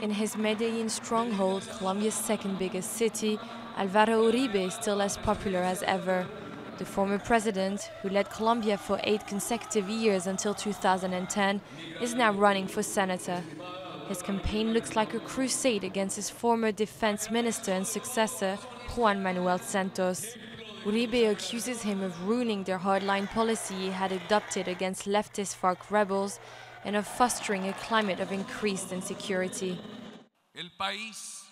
In his Medellin stronghold, Colombia's second biggest city, Alvaro Uribe is still as popular as ever. The former president, who led Colombia for eight consecutive years until 2010, is now running for senator. His campaign looks like a crusade against his former defense minister and successor, Juan Manuel Santos. Uribe accuses him of ruining the hardline policy he had adopted against leftist FARC rebels and of fostering a climate of increased insecurity. El país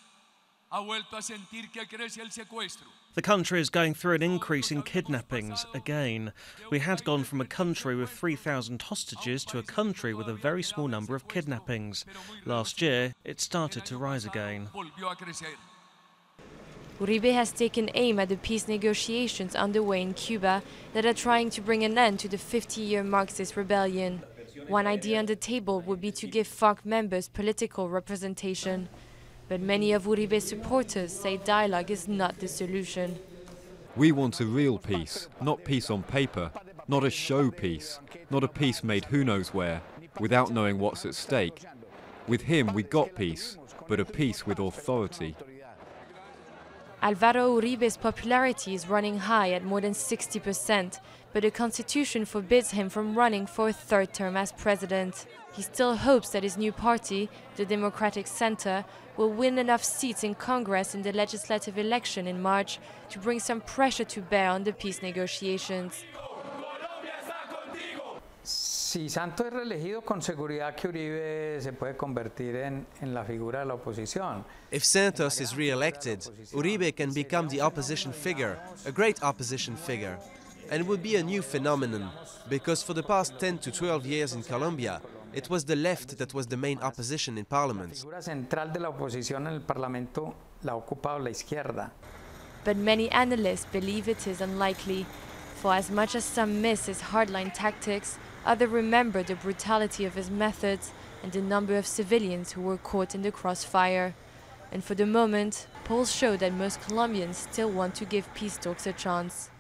ha vuelto a sentir que crece el secuestro. The country is going through an increase in kidnappings again. We had gone from a country with 3,000 hostages to a country with a very small number of kidnappings. Last year, it started to rise again. Volvió. Uribe has taken aim at the peace negotiations underway in Cuba that are trying to bring an end to the 50 year Marxist rebellion. One idea on the table would be to give FARC members political representation. But many of Uribe's supporters say dialogue is not the solution. We want a real peace, not peace on paper, not a show peace, not a peace made who knows where, without knowing what's at stake. With him, we got peace, but a peace with authority. Alvaro Uribe's popularity is running high at more than 60%, but the constitution forbids him from running for a third term as president. He still hopes that his new party, the Democratic Center, will win enough seats in Congress in the legislative election in March to bring some pressure to bear on the peace negotiations. Si Santos es reelegido, con seguridad que Uribe se puede convertir en, en la figura de la oposición. If Santos is re-elected, Uribe can become the opposition figure, a great opposition figure. And it would be a new phenomenon, because for the past 10 to 12 years in Colombia, it was the left that was the main opposition in La parliament. figura central de la oposición en el Parlamento la ha ocupado la izquierda. But many analysts believe it is unlikely. For as much as some miss his hardline tactics, others remember the brutality of his methods and the number of civilians who were caught in the crossfire. And for the moment, polls show that most Colombians still want to give peace talks a chance.